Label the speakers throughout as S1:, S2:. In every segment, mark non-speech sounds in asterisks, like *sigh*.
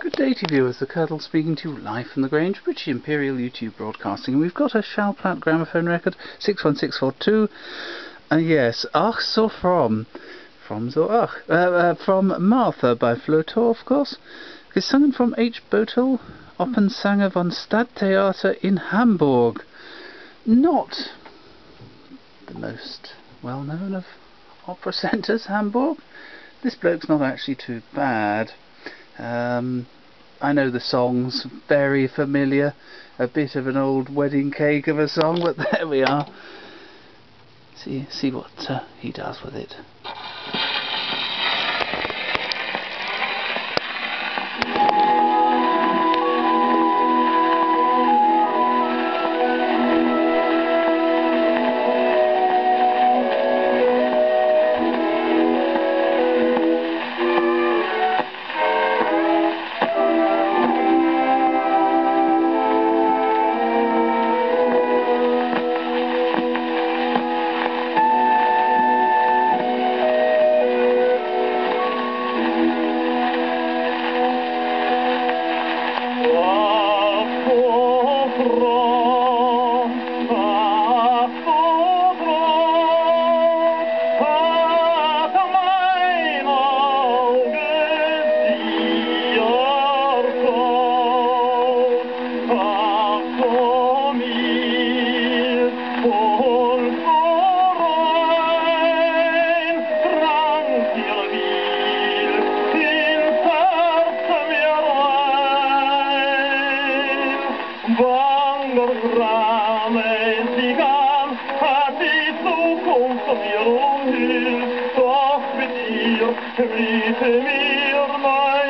S1: Good day to viewers, the Colonel speaking to you live from the Grange, British Imperial YouTube Broadcasting. We've got a Schallplatte gramophone record, 61642, and yes, Ach so fromm, from so ach, uh, uh, from Martha by Flotow, of course, gesungen from H. Botel, Oppensanger von Stadttheater in Hamburg. Not the most well known of opera *laughs* centres, Hamburg. This bloke's not actually too bad. Um, I know the song's very familiar, a bit of an old wedding cake of a song, but *laughs* there we are. See, see what uh, he does with it.
S2: Quando rame si gan, a ti tu consumir un mir, mein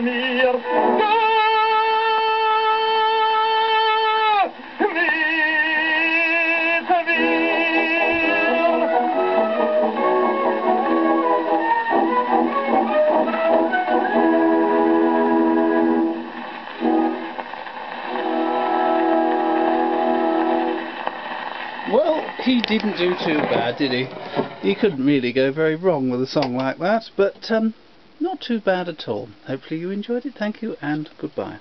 S2: mir.
S1: Well, he didn't do too bad, did he? He couldn't really go very wrong with a song like that, but um, not too bad at all. Hopefully you enjoyed it. Thank you and goodbye.